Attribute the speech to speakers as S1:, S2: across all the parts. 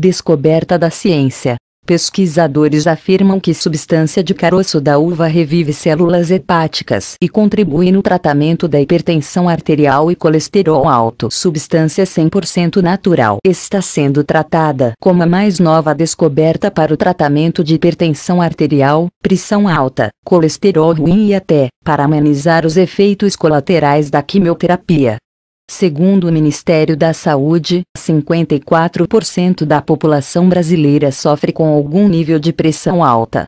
S1: Descoberta da ciência. Pesquisadores afirmam que substância de caroço da uva revive células hepáticas e contribui no tratamento da hipertensão arterial e colesterol alto. Substância 100% natural está sendo tratada como a mais nova descoberta para o tratamento de hipertensão arterial, pressão alta, colesterol ruim e até para amenizar os efeitos colaterais da quimioterapia. Segundo o Ministério da Saúde, 54% da população brasileira sofre com algum nível de pressão alta.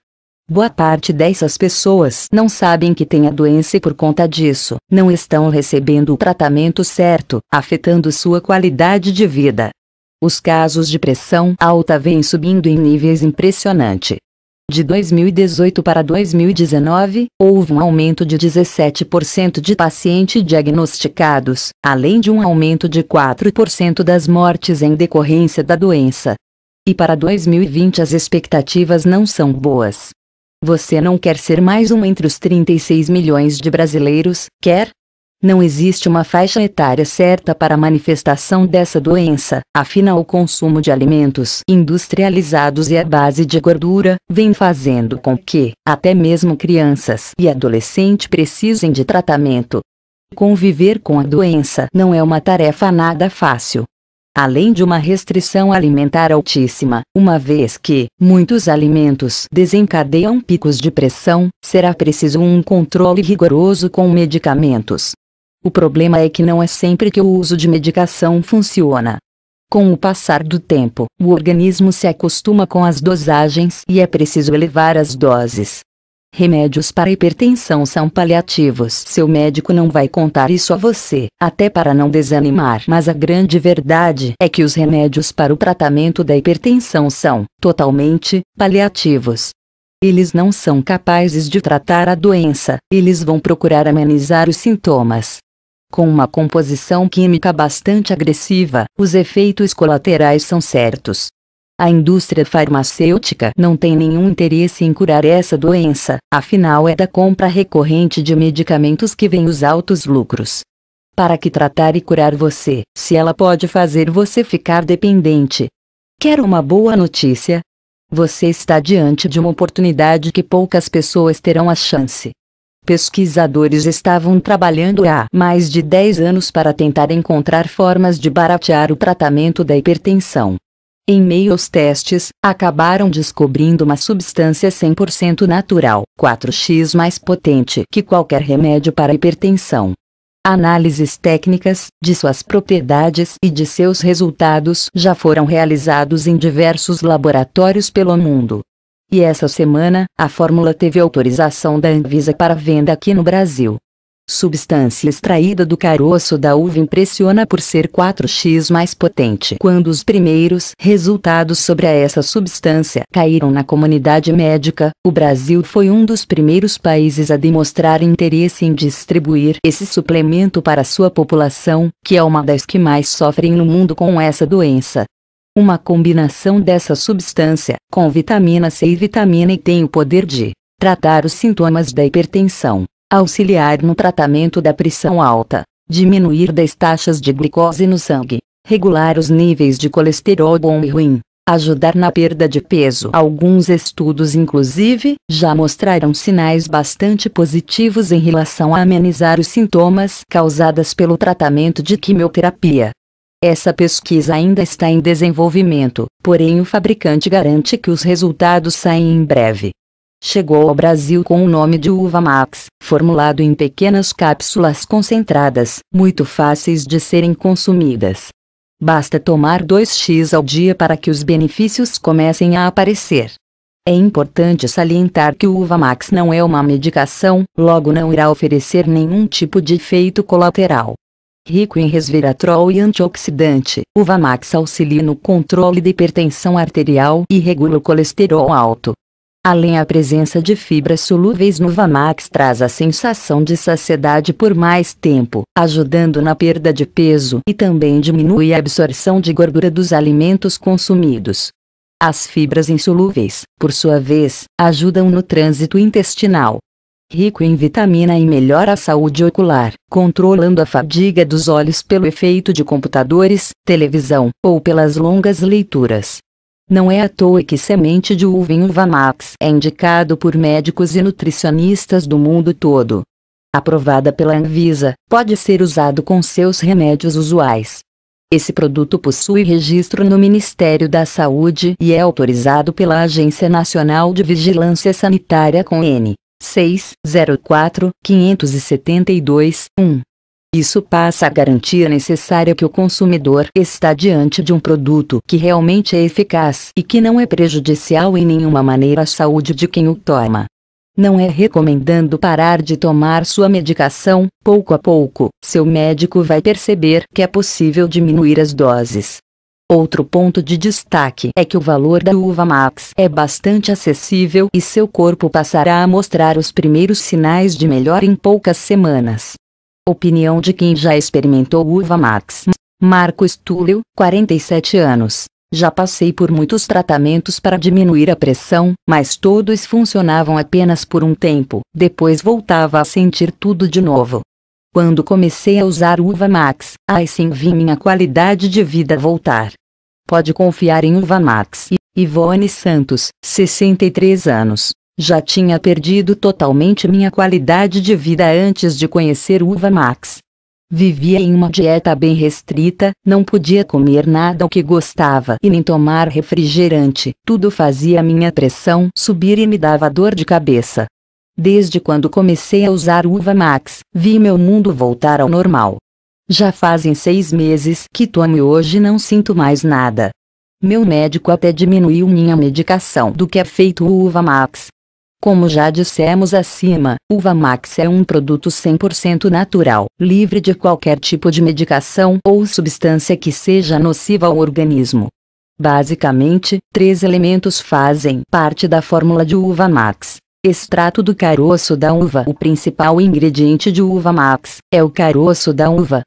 S1: Boa parte dessas pessoas não sabem que têm a doença e por conta disso, não estão recebendo o tratamento certo, afetando sua qualidade de vida. Os casos de pressão alta vêm subindo em níveis impressionantes. De 2018 para 2019, houve um aumento de 17% de pacientes diagnosticados, além de um aumento de 4% das mortes em decorrência da doença. E para 2020 as expectativas não são boas. Você não quer ser mais um entre os 36 milhões de brasileiros, quer? Não existe uma faixa etária certa para a manifestação dessa doença, afinal o consumo de alimentos industrializados e à base de gordura vem fazendo com que, até mesmo crianças e adolescentes precisem de tratamento. Conviver com a doença não é uma tarefa nada fácil além de uma restrição alimentar altíssima, uma vez que muitos alimentos desencadeiam picos de pressão, será preciso um controle rigoroso com medicamentos. O problema é que não é sempre que o uso de medicação funciona. Com o passar do tempo, o organismo se acostuma com as dosagens e é preciso elevar as doses. Remédios para hipertensão são paliativos. Seu médico não vai contar isso a você, até para não desanimar. Mas a grande verdade é que os remédios para o tratamento da hipertensão são, totalmente, paliativos. Eles não são capazes de tratar a doença, eles vão procurar amenizar os sintomas. Com uma composição química bastante agressiva, os efeitos colaterais são certos. A indústria farmacêutica não tem nenhum interesse em curar essa doença, afinal é da compra recorrente de medicamentos que vem os altos lucros. Para que tratar e curar você, se ela pode fazer você ficar dependente? Quer uma boa notícia? Você está diante de uma oportunidade que poucas pessoas terão a chance. Pesquisadores estavam trabalhando há mais de 10 anos para tentar encontrar formas de baratear o tratamento da hipertensão. Em meio aos testes, acabaram descobrindo uma substância 100% natural, 4x mais potente que qualquer remédio para hipertensão. Análises técnicas de suas propriedades e de seus resultados já foram realizados em diversos laboratórios pelo mundo. E essa semana, a fórmula teve autorização da Anvisa para venda aqui no Brasil. Substância extraída do caroço da uva impressiona por ser 4x mais potente. Quando os primeiros resultados sobre essa substância caíram na comunidade médica, o Brasil foi um dos primeiros países a demonstrar interesse em distribuir esse suplemento para sua população, que é uma das que mais sofrem no mundo com essa doença. Uma combinação dessa substância, com vitamina C e vitamina E tem o poder de tratar os sintomas da hipertensão, auxiliar no tratamento da pressão alta, diminuir das taxas de glicose no sangue, regular os níveis de colesterol bom e ruim, ajudar na perda de peso. Alguns estudos, inclusive, já mostraram sinais bastante positivos em relação a amenizar os sintomas causados pelo tratamento de quimioterapia. Essa pesquisa ainda está em desenvolvimento, porém o fabricante garante que os resultados saem em breve. Chegou ao Brasil com o nome de Uva Max, formulado em pequenas cápsulas concentradas, muito fáceis de serem consumidas. Basta tomar 2x ao dia para que os benefícios comecem a aparecer. É importante salientar que o Uva Max não é uma medicação, logo não irá oferecer nenhum tipo de efeito colateral rico em resveratrol e antioxidante. O Vamax auxilia no controle da hipertensão arterial e regula o colesterol alto. Além a presença de fibras solúveis no Vamax traz a sensação de saciedade por mais tempo, ajudando na perda de peso e também diminui a absorção de gordura dos alimentos consumidos. As fibras insolúveis, por sua vez, ajudam no trânsito intestinal, rico em vitamina e melhora a saúde ocular, controlando a fadiga dos olhos pelo efeito de computadores, televisão ou pelas longas leituras. Não é à toa que semente de uva em uva max é indicado por médicos e nutricionistas do mundo todo. Aprovada pela Anvisa, pode ser usado com seus remédios usuais. Esse produto possui registro no Ministério da Saúde e é autorizado pela Agência Nacional de Vigilância Sanitária com N 604 572 1. Isso passa a garantia necessária que o consumidor está diante de um produto que realmente é eficaz e que não é prejudicial em nenhuma maneira à saúde de quem o toma. Não é recomendando parar de tomar sua medicação, pouco a pouco, seu médico vai perceber que é possível diminuir as doses. Outro ponto de destaque é que o valor da uva Max é bastante acessível e seu corpo passará a mostrar os primeiros sinais de melhora em poucas semanas. Opinião de quem já experimentou uva Max. Marcos Túlio, 47 anos. Já passei por muitos tratamentos para diminuir a pressão, mas todos funcionavam apenas por um tempo, depois voltava a sentir tudo de novo. Quando comecei a usar Uva Max, aí sim vi minha qualidade de vida voltar. Pode confiar em Uva Max. Ivone Santos, 63 anos. Já tinha perdido totalmente minha qualidade de vida antes de conhecer Uva Max. Vivia em uma dieta bem restrita, não podia comer nada o que gostava e nem tomar refrigerante, tudo fazia minha pressão subir e me dava dor de cabeça. Desde quando comecei a usar Uva Max, vi meu mundo voltar ao normal. Já fazem seis meses que tomo e hoje não sinto mais nada. Meu médico até diminuiu minha medicação do que é feito o Uva Max, como já dissemos acima, Uva Max é um produto 100% natural, livre de qualquer tipo de medicação ou substância que seja nociva ao organismo. Basicamente, três elementos fazem parte da fórmula de Uva Max. Extrato do caroço da uva. O principal ingrediente de Uva Max é o caroço da uva,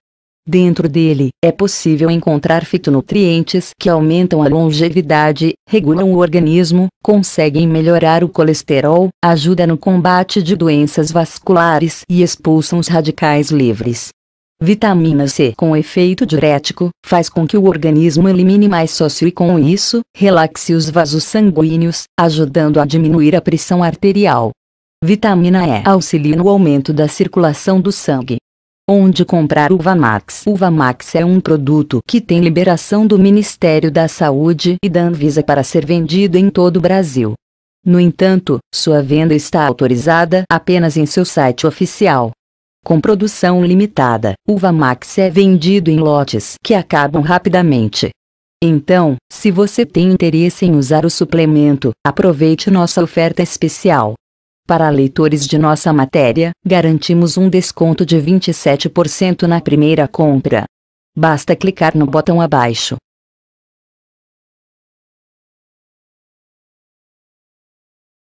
S1: Dentro dele, é possível encontrar fitonutrientes que aumentam a longevidade, regulam o organismo, conseguem melhorar o colesterol, ajudam no combate de doenças vasculares e expulsam os radicais livres. Vitamina C com efeito diurético, faz com que o organismo elimine mais sócio e com isso, relaxe os vasos sanguíneos, ajudando a diminuir a pressão arterial. Vitamina E auxilia no aumento da circulação do sangue, Onde comprar Uva Max? Uva Max é um produto que tem liberação do Ministério da Saúde e da Anvisa para ser vendido em todo o Brasil. No entanto, sua venda está autorizada apenas em seu site oficial. Com produção limitada, Uva Max é vendido em lotes que acabam rapidamente. Então, se você tem interesse em usar o suplemento, aproveite nossa oferta especial. Para leitores de nossa matéria, garantimos um desconto de 27% na primeira compra. Basta clicar no botão abaixo.